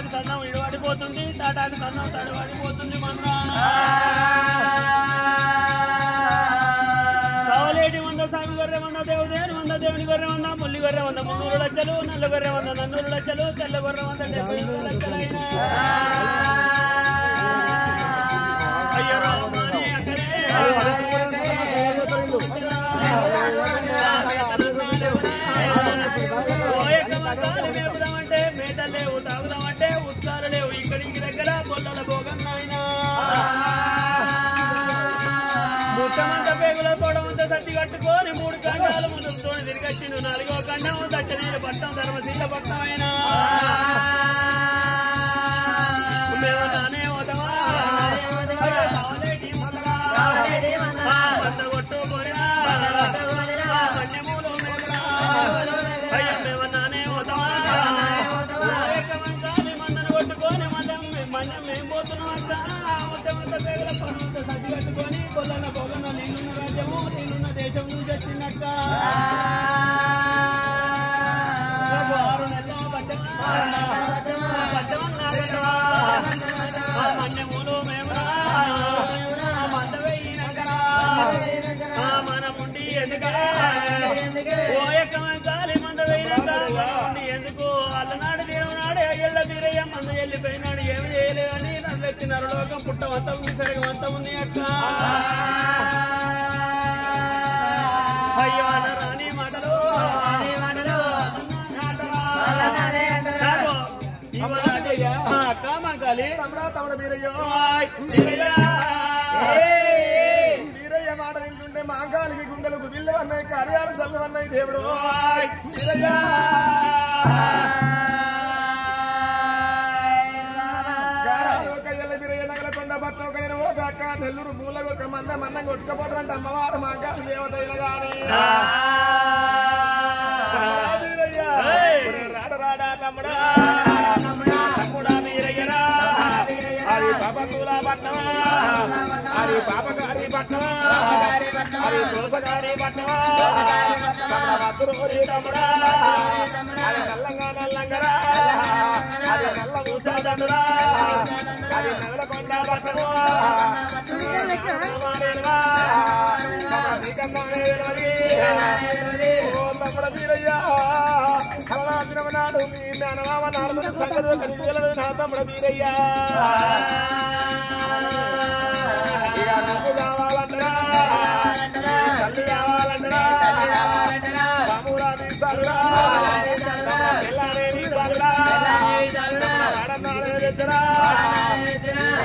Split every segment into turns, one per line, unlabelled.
తాటాకు తన్నం ఇడు పడిపోతుంది తాటాకు తన్నం తడి పడిపోతుంది మన సవలేటి వంద స్వామి గొర్రె వంద దేవుదేని వంద దేవుని గొర్రె వంద ముల్లి గొర్రె వంద మున్నూరు లక్షలు నల్ల గొర్రె వంద నన్నూరు లక్షలు తెల్ల గొర్రె వంద డెబ్బై ఐదు లక్షలైన అయ్యో రామని అక్కడే. మేపుదామంటే మేత లేవు తాగుదామంటే లేవు ఇక్కడికి దగ్గర బొల్లల భోగం నాయనా. ముట్టమంత పేగుల తోడమంత సత్తి కట్టుకొని మూడు కండాలు ముందుతో తిరిగొచ్చిండు. నాలుగో కండం దచ్చనీళ్ళు పట్టం ధర్మశీల పట్టం అయినా. కొల్లల పొగన నీళ్ళున్న రాజ్యము నీళ్ళున్న దేశం నుంచి వచ్చిందక్క నాకు ఆరు నెలల పట్టమా పట్టమన్నా పెట్టవా ఎత్తి నరలోకం పుట్టమంతా ఉంది పెరగమంతా ఉంది అక్క. అయ్యో రాని మాటలు.
తమ్ముడు మీరయ్యో
ఆయ్, మీరయ్యా.
మీరయ్య మాట వింటుంటే మా కాలికి గుండెలకు బిల్లు అన్నాయి కార్యాలు చల్లవన్నాయి దేవుడు.
ఆయ్,
అక్క నెల్లూరు మూలకు ఒక మంద మన్నం కొట్టుకపోతారంట అమ్మవారు మా కాలి దేవతైన గాని. రాడ తమ్ముడా. పట్టమా అది పాపకారి పట్టమా అది దోసగారి తమ్ముడా మధురోరి తమ్ముడా అది నల్లంగా నల్లంగరా అది నల్ల మూసాదండురా అది నగలకొండ పట్టము ఓ తమ్ముడ వీరయ్యా అలా నాడు మీ నానమామ నారదుడు సంగతి కలిసి నా తమ్ముడ వీరయ్యా ఇక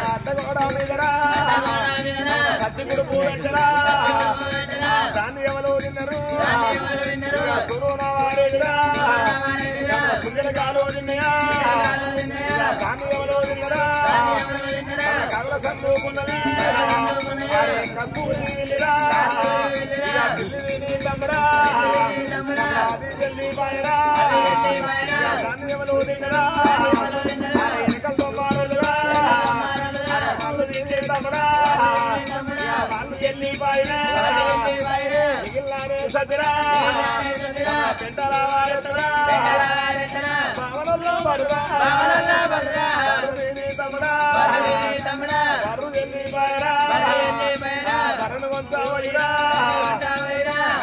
అత్త కూడా మీదరా కత్తి గుడుపు దాన్ని ఎవరు తిన్నారు వారేదిరా కాలు దాన్ని ఎవరు తిన్నరా కప్పు వెళ్ళిరా అది దాన్ని ఎవరు తిన్నరా తమ్ముడా. వాళ్ళు వెళ్ళి బాయినా మిగిలినానే సదిరా పెంటలా వారెత్తరా. పడురా. తమ్ముడా. వారు వెళ్ళి బాయరా కరణు వంచావడిరా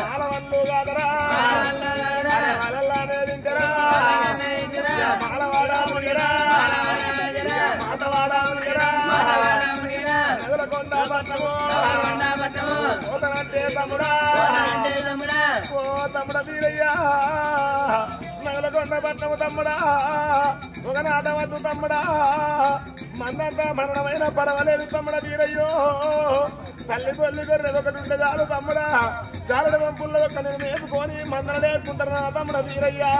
మాలవన్లు కాదరా. మాలల్లానే తింటరా మాలవాడా మునిగరా. మాటవాడా మునిగరా. నగలకొండ పట్టము పోతనంటే తమ్ముడా. ఓ తమ్ముడ. వీరయ్యా. నగలకొండ పట్టము తమ్ముడా. ఒక నాదవద్దు తమ్ముడా. మన్నంతా మరణమైన పర్వాలేదు తమ్ముడ వీరయ్యో. తల్లి తల్లి గొర్రె ఒకటి ఉంటే చాలు తమ్ముడా. చాలడ వంపుల్లో ఒక నేను మేపుకొని మందన నేర్పుకుంటారు నా తమ్ముడ వీరయ్యా.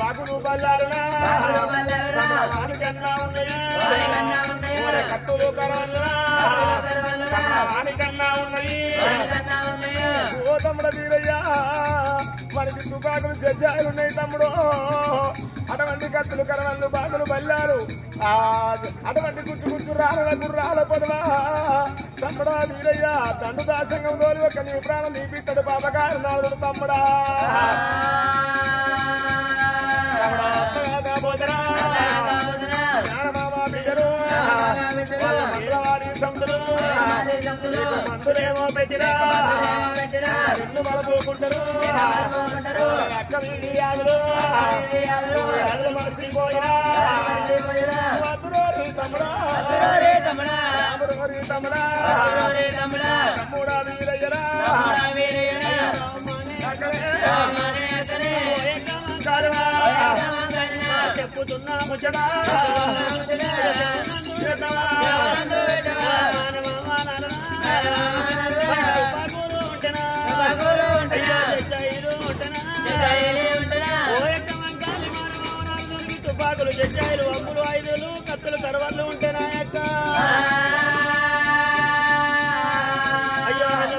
బాబులు బల్లారునా వానికన్నా ఉన్నాయా కత్తులు వానికన్నా ఉన్నాయి గోతముడ తమ్ముడ వీరయ్యా మనకి తుపాకులు జడ్జాలు ఉన్నాయి తమ్ముడు. అటువంటి కత్తులు కరణాలు బాగులు బల్లాలు. అటువంటి గుచ్చు గుచ్చు రాళ్ళ గుర్రాల పొదవా. తమ్ముడా వీరయ్యా తండ్రి దాసంగం తోలి ఒక నీ ప్రాణం నీ బిడ్డడు పాపకాయ నాలుగు తమ్ముడా, మందులేమో పెట్టిరా నిన్ను మలపోకుంటారు అక్క తమ్ముడా. వీరయ్యరా చెప్పుతున్నా ముచ్చడా తుపాకులు జడ్జాయిలు అమ్ములు ఐదులు కత్తులు కరవాళ్ళు ఉంటేనా యొక్క అయ్యో అయ్యో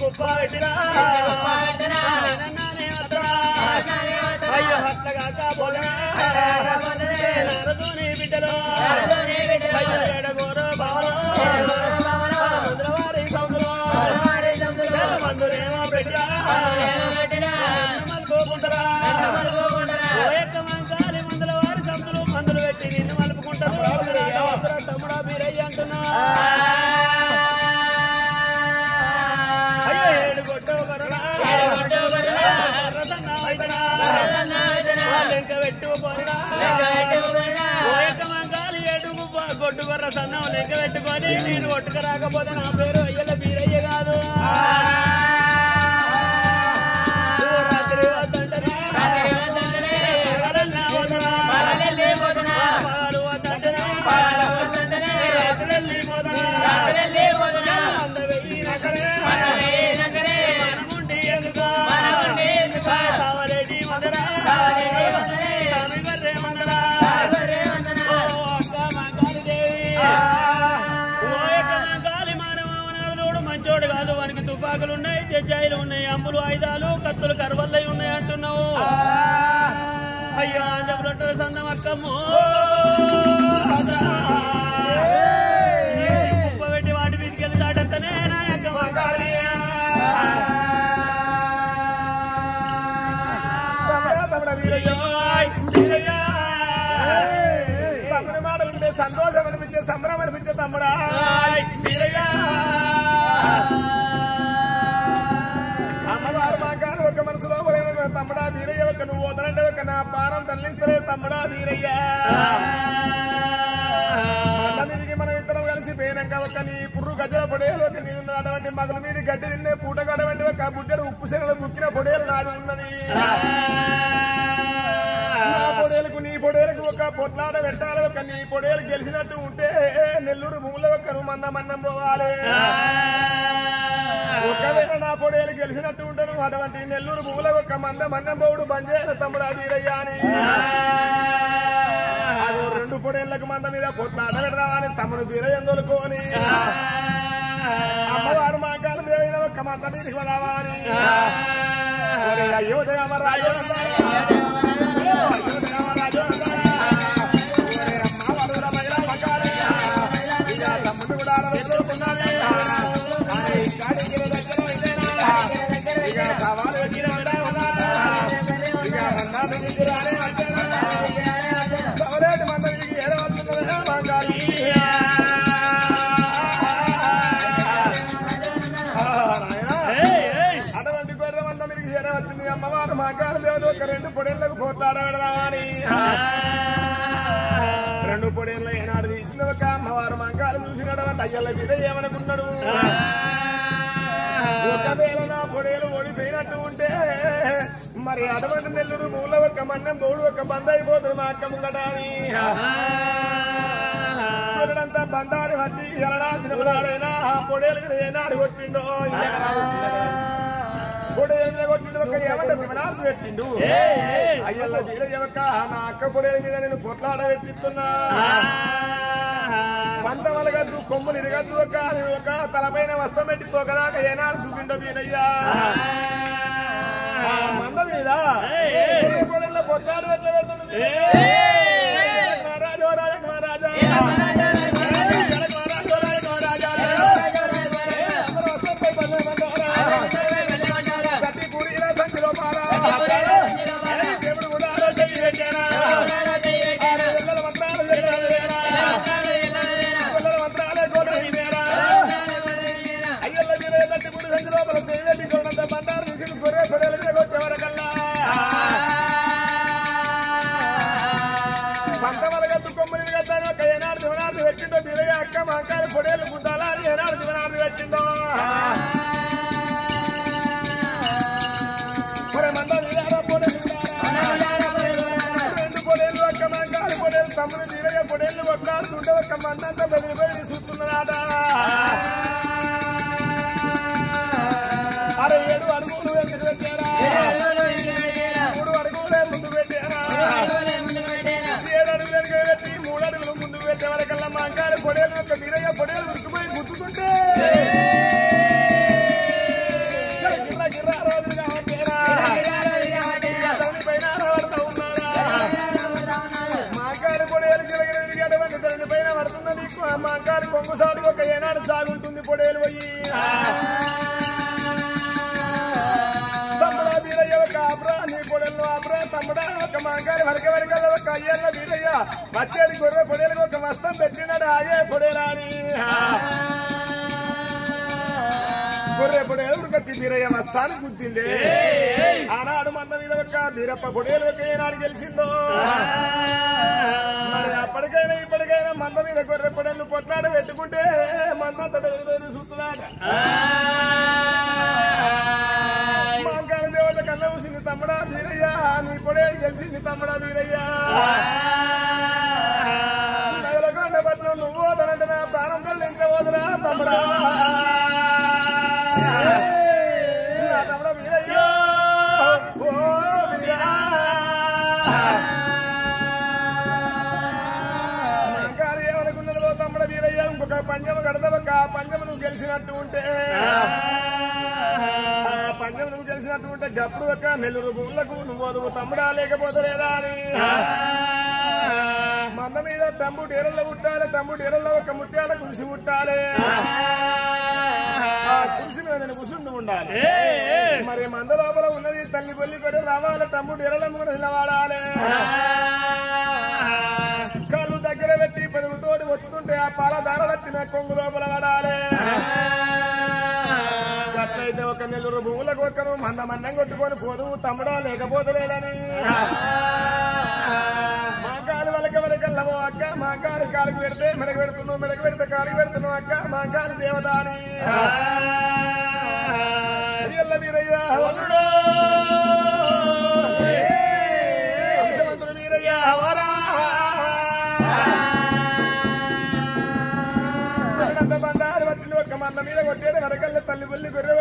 కుప్ప పెట్టిరా. బిడ్డలు. అయ్యో ఎడగోరు బావలు. కొట్టు కరుణా సన్నం లెక్క పెట్టుకొని నేను ఒట్టుక రాకపోతే నా పేరు అయ్యల బీరయ్య కాదు తుపాకులు ఉన్నాయి జడ్జాయిలు ఉన్నాయి అంబులు ఆయుధాలు కత్తులు కరవల్లయి ఉన్నాయి అంటున్నావు. అయ్యో అంజపులొట్టల సందం అక్కమ్మో కుప్ప పెట్టి వాటి మీదకి వెళ్ళి దాటెత్తనే నా యొక్క మంగాలి తమ్ముడి మాట వింటే సంతోషం అనిపించే సంబరం అనిపించే తమ్ముడా. మనసులో తమ్ముడా వీరయ్య ఒక నువ్వు వదలంటే ఒక నా పానం తల్లిస్తలే తమ్ముడా వీరయ్య. మీదికి మనం ఇద్దరం కలిసి పోయినాక ఒక నీ పుర్రు గజల పొడేలు ఒక నీ మగల మీద గడ్డి నిన్నే పూట గడవంటి ఒక బుడ్డడు ఉప్పు శనలు ముక్కిన పొడేలు నాది ఉన్నది. నా పొడేలకు నీ పొడేలకు ఒక పొట్లాట పెట్టాలి. ఒక నీ పొడేలు గెలిచినట్టు ఉంటే నెల్లూరు భూములో ఒక మంద మన్నం పోవాలి. ఒకవేళ నా పొడేలు గెలిచినట్టు ఉంటాను అటువంటి నెల్లూరు భూముల ఒక మంద మన్నబోడు పోవుడు తమ్ముడు వీరయ్య అని రెండు పొడేళ్ళకు మంద మీద పొట్లాట పెడదామని తమ్ముడు వీరయ్య తోలుకొని. అమ్మవారు మా కాలం దేవైన ఒక్క మంద మీదకి వదావా అని ఒరే పోట్లాడ పెడదామని రెండు పొడేళ్ళ ఏనాడు తీసింది ఒక అమ్మవారు మంగాలు చూసినాడు అయ్యల మీద ఏమనుకున్నాడు? ఒకవేళ నా పొడేలు ఓడిపోయినట్టు ఉంటే మరి అటువంటి నెల్లూరు మూల ఒక మన్నం బోడు ఒక బంద్ అయిపోతుంది మా అక్క ముంగటాని పొరడంతా బండారి వచ్చి ఎలడా తిరుమలాడైనా ఆ పొడేలు ఏనాడు కొట్టిండో? పొడేలు మీద కొట్టిండు ఒక ఏమంటే పెట్టిండు. అయ్యల్ల వీర యొక్క నా అక్క పొడేల మీద నేను పొట్లాడ పెట్టిస్తున్నా పంతవలగద్దు కొమ్ములు ఇరగద్దు ఒక ఒక తలపైన వస్త్రం పెట్టి తోకదాకా ఏనాడు చూపిండో వీరయ్యా మంద మీద పొట్లాడు ఎట్లా పెడుతుంది మహారాజు. రాజు మహారాజా ఒక వెనకాల వరక ఒక అయ్యన్న వీరయ్య. వచ్చేది గొర్రె పొడేలకు ఒక మస్తం పెట్టినాడు ఆయే పొడేరాని అని గొర్రె పొడేలు ఉరికొచ్చి వీరయ్య వస్తాను గుర్తిండే. ఆనాడు మంద మీద ఒక వీరప్ప పొడేలు ఒక ఏనాడు గెలిచిందో. మరి అప్పటికైనా ఇప్పటికైనా మంద మీద గొర్రె పొడేలు పొట్లాడ పెట్టుకుంటే మందంత బెదిరి చూస్తున్నాడు గెలిచింది తమ్ముడా వీరయ్య నగలకొండ పట్నం నువ్వు వదలంటే నా ప్రాణం తల్లించవదురా తమ్ముడా. తమ్ముడా వీరయ్య ఓ వీరా ఇంకొక పంజమ కడదవక పంజమ నువ్వు గెలిచినట్టు ఉంటే. పంజమ నువ్వు గెలిచినట్టు ఉంటే గప్పుడు ఒక నెల్లూరు భూములకు నువ్వు వదువు తమ్ముడా లేకపోతే లేదా అని. మంద మీద తమ్ము డేరల్లో పుట్టాలి తమ్ము డేరల్లో ఒక ముత్యాల కురిసి పుట్టాలి. కురిసి మీద నేను కుసుండు ఉండాలి. మరి మంద లోపల ఉన్నది తల్లి కొల్లి కొరి రావాలి తమ్ముడు ఎరల కూడా నిలబడాలి. కళ్ళు దగ్గర పెట్టి పెరుగుతోటి వస్తుంటే ఆ పాల దారాలు వచ్చిన కొంగు లోపల పడాలి. ఒక నెల్లూరు భూములకు ఒక్కరు మంద మందం కొట్టుకొని పోదు తమ్ముడా లేకపోతే లేదని. మా కాలు వలక వరకల్లవో అక్క మా కాలు కాలుకు పెడితే మెడకు పెడుతున్నావు మెడకు పెడితే కాలుకు పెడుతున్నావు అక్క మా కాలు దేవదాని. మీరయ్యా మీరయ్యా వరా. బండారు ఒక్క మంద మీద కొట్టేది వరకల్ల తల్లి పుల్లి గొర్రె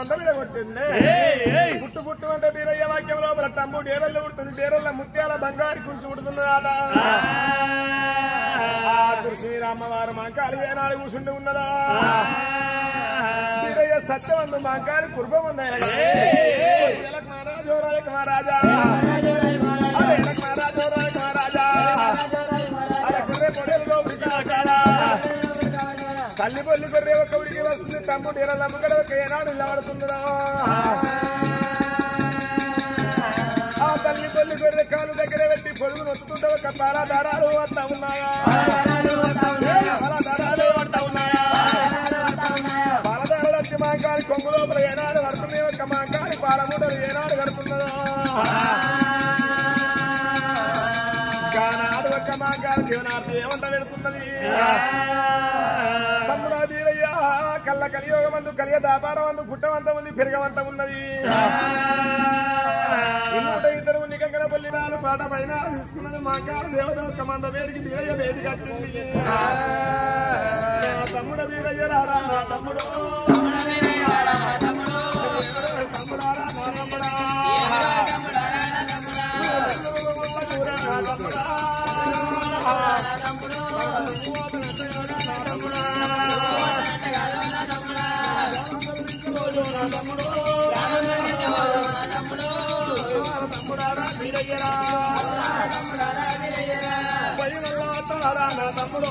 మంద మీద కొట్టింది. పుట్టు పుట్టు అంటే వీరయ్య వాక్యం లోపల తమ్ము డేరల్లో ఉడుతుంది డేరల్ల ముత్యాల బంగారు కుర్చి ఉడుతున్నదాట ఆ. మీద అమ్మవారు మాంకాలి ఏనాడు కూర్చుంటూ ఉన్నదా? వీరయ్య సత్యవంతు మాంకాలి కుర్బం ఉందయ్య. మహారాజు రాజు మహారాజా. మహారాజు. తల్లి పొల్లి గొర్రె ఒక ఉడికి వస్తుంది తమ్ముడు ఇరవై అమ్మగడ ఒక ఏనాడు నిలబడుతుందా ఆ తల్లి పొల్లి గొర్రె కాలు దగ్గర పెట్టి పొడుగు నొత్తుతుంటే ఒక పాల దారాలు ఉన్నాయా? దారాలు ఉన్నాయా? పాలదారులు వచ్చి మాంకాలి కొంగు లోపల ఏనాడు కడుతున్నాయి ఒక మాంకాలి పాలమూటలు ఏనాడు కడుతున్నదో కానాడు ఒక మాంకాలి ఏమంట పెడుతున్నది? కళ్ళ కలియోగమందు కలియ వ్యాపారమందు పుట్టవంత ఉంది పెరగవంత ఉన్నది ఇద్దరు నికంగన పాట పైన తీసుకున్నది మాంకాల దేవత ఒక మంద వేడికి వీరయ్య వేడికి వచ్చింది. తమ్ముడ వీరయ్య రారా నా తమ్ముడు. తమ్ముడారా నా తమ్ముడు. వీరయ్యరా తమ్ముడు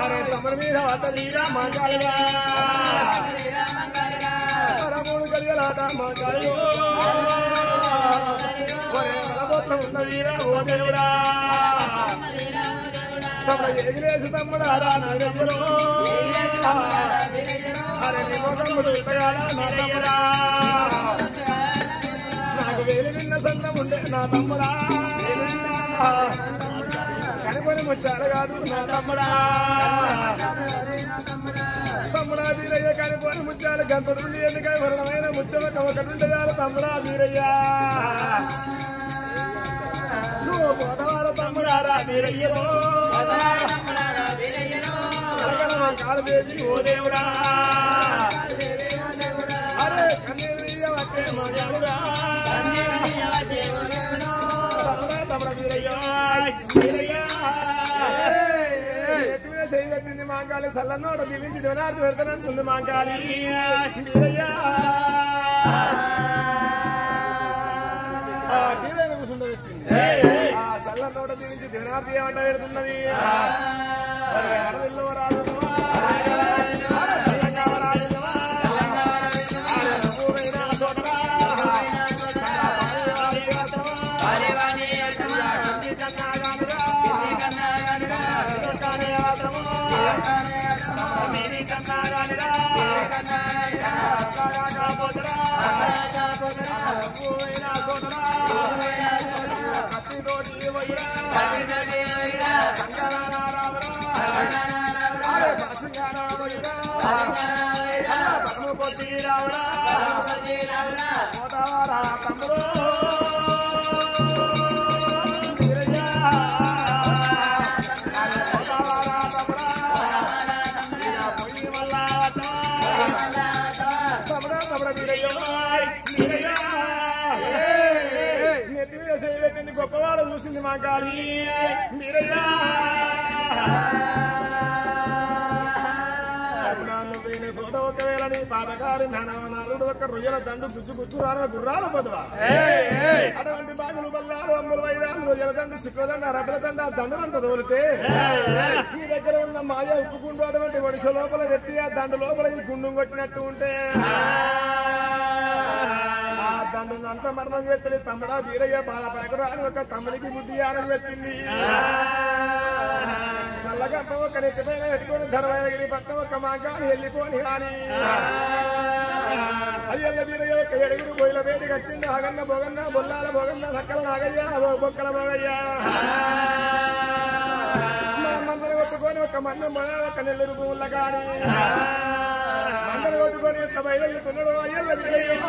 అరే తమ్ముడు మీద వద్ద వీరా పరమూడు కలిగలాట మాంగాలి ఒరే ఓ దేవుడా ఎగిరేసి తమ్ముడారా నా అరే నీ తమ్ముడు నా తమ్ముడా వేలు నిన్న ఉండే నా తమ్ముడా. కనిపని ముచ్చారు కాదు నా తమ్ముడా. తమ్ముడా వీరయ్య కనిపని ముచ్చాలు గంతుడుండి ఎందుకై వరణమైన ముచ్చమక ఒకటుండేదాలు తమ్ముడా వీరయ్య. నువ్వు పోతవాడ తమ్ముడారా వీరయ్యలో. కాలు దేవి ఓ దేవుడా. చేయబెట్టింది మాంకాలి సల్లన్నోడు దీవించి దివనార్థి పెడతానంటుంది మాంకాలి కూర్చుండ వచ్చింది సల్లన్నోడు దీవించి దివనార్థి ఏమంట పెడుతున్నది అరే అడవిలో గొప్పవాడు చూసింది మా గాలి మీరయ్యా. ఒకవేళ నీ పాపగారి నాలుగు ఒక్క రొయ్యల దండు గుజ్జు గుచ్చురాల గుర్రాల పదవా? అటువంటి బాగులు బల్లారు అమ్ములు వైరాలు రొయ్యల దండు శుక్రదండ రబ్బల దండ దండలంత తోలితే ఈ దగ్గర ఉన్న మాయ ఉప్పుకుంటూ అటువంటి ఒడిస లోపల పెట్టి ఆ దండు లోపల ఈ గుండు కొట్టినట్టు ఉంటే ఆ అంత మరణం పెట్టింది తమ్ముడా వీరయ్య బాధపడకరు అని ఒక తమ్ముడికి బుద్ధి ఆరం పెట్టింది చల్లగప్ప ఒక నెత్తిపైన పెట్టుకొని ధర్మగిరి పట్నం ఒక మాగాని వెళ్ళిపోని కానీ అయ్యల్ల మీద ఒక ఎడుగురు బొయ్యిల వేడి కట్టింది ఆగన్న భోగన్న బొల్లాల భోగన్న సక్కల నాగయ్య బొక్కల బొగయ్య మందరు కొట్టుకొని ఒక మన్నం మొద ఒక నెల్లూరు పువ్వుల కానీ మందరు కొట్టుకొని ఇట్లా బయలుతున్నాడు అయ్యల్ల వీరయ్య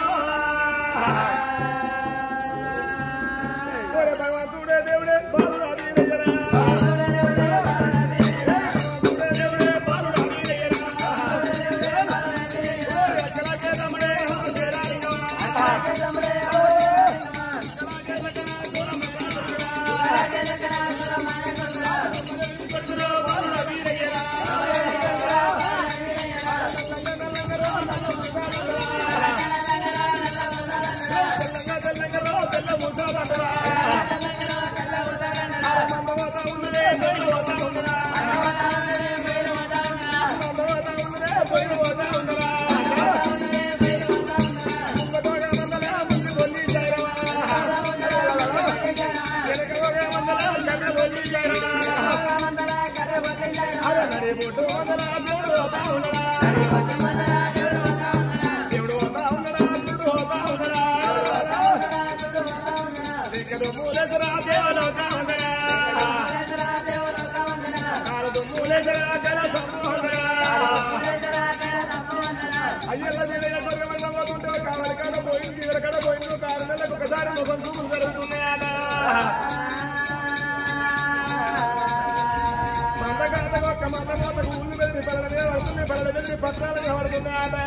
పత్రాలు కనబడుతున్నాయట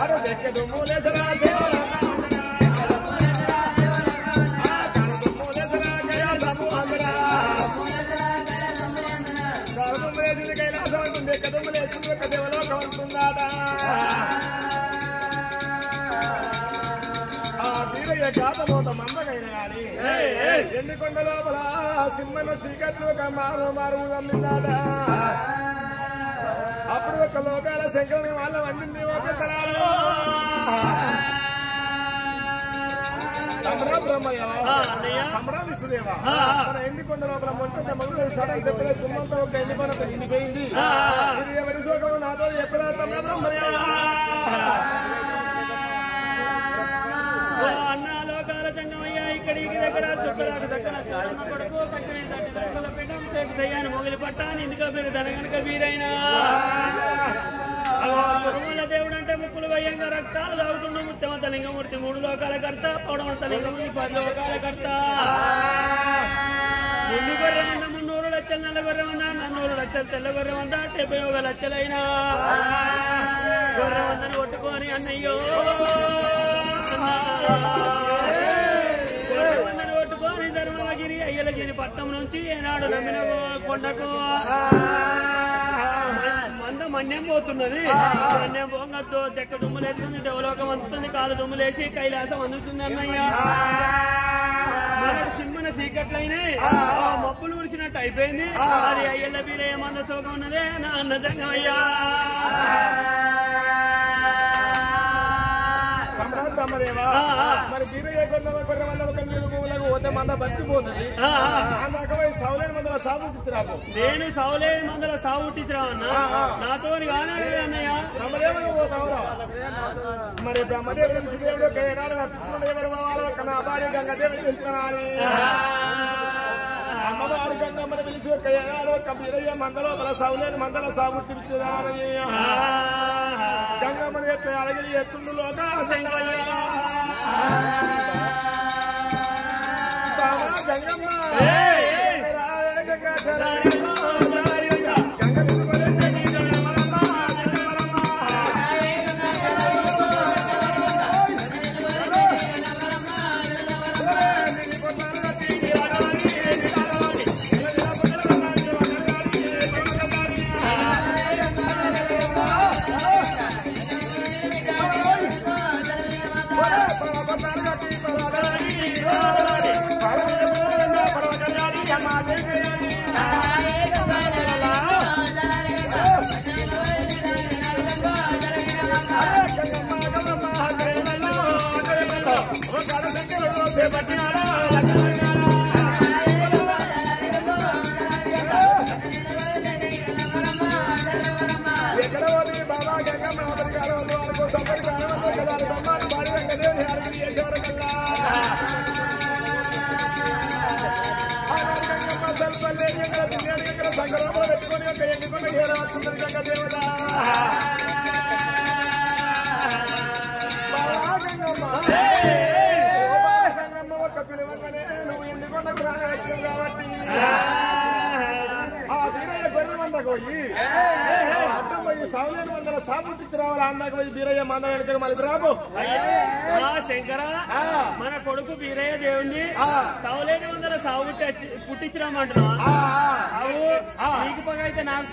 అరే దెక్కదు మూలేసరా వీరయ్య కాతమోత మందకైన గాని ఎండికొండ లోపల సింహన సీకట్లు ఒక మారు మారు అమ్మిందాట అప్పుడు ఒక లోకాల శంకరుని వాళ్ళ వండింది ఒక తరాలు విష్ణుదేవ
ఆ.
మన ఎండికొండ లోపల మొట్ట మగుడు సడన్ దెబ్బల ఒక ఎండిపోయింది. ఇది ఎవరి శోకము నాతో ఎప్పుడా బ్రహ్మయ్య?
లోకాల జంగమయ్య ఇక్కడికి దగ్గర చుక్కలకు దగ్గర కొడుకు చక్కని తల్లి దగ్గర పీఠం చేతి సయ్యాను మొగిలి పట్టాని ఇందుక మీరు వీరైనా. దేవుడు అంటే ముక్కులు వయ్యంగా రక్తాలు తాగుతుండు ముత్యమంత లింగమూర్తి మూడు లోకాల కర్త పౌడమంత లింగమూర్తి పది లోకాల కర్త. ఎన్ని గొర్రె మున్నూరు లక్షలు నల్ల గొర్రె వంద నన్నూరు లక్షలు తెల్ల గొర్రె వంద డెబ్బై ఒక లక్షలైనా. గొర్రె వందని కొట్టుకొని అన్నయ్యో. ధర్మగిరి పట్నం నుంచి ఏనాడు నమ్మిన కొండకు మంద మన్యం పోతున్నది. మన్యం పోగా దెక్క దుమ్ములేస్తుంది దేవలోకం అందుతుంది కాలు దుమ్ములేసి కైలాసం అందుతుంది అన్నయ్య. సింహన సీకట్లయినాయి ఆ మప్పులు ఉడిచినట్టు అయిపోయింది. అది అయ్యల్ల బీలయ్య మంద సోకం ఉన్నదే నా అన్న జంగమయ్యా ఆ.
మరి వీరయ్య కొండ గొర్రె మంద ఒక భూములకు మంద బతికిపోతుంది. నాకవై సౌలేని మందల సాగు
నేను సౌలే మందల సాగు పుట్టించరా అన్న? నాతో కానే అన్నయ్య.
బ్రహ్మదేవుడు పోతావురా? మరి బ్రహ్మదేవుడు శివుడు కేనాడు కృష్ణుడు వాళ్ళ అమ్మవారి గంగమ్మని పిలిచి ఒక ఏనాడు ఒక మందలో మన సౌలేని మందల సాగు గంగమ్మని ఎత్తే అలగిలి ఎత్తుండు లోక గంగమ్మ. పోయి అడ్డం పోయి సౌలేని మందల సాపుట్టించి రావాలి అన్నకు పోయి వీరయ్య మంద వెనక మరి రాబు.
ఆ శంకర మన కొడుకు బీరయ్య దేవుణ్ణి సౌలేని వందల సాగు పుట్టించిరామంటున్నా అవు నీకు పగ అయితే నాకు